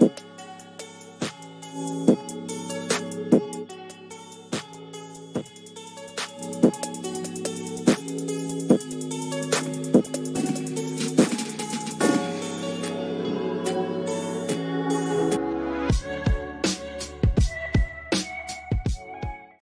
Bye.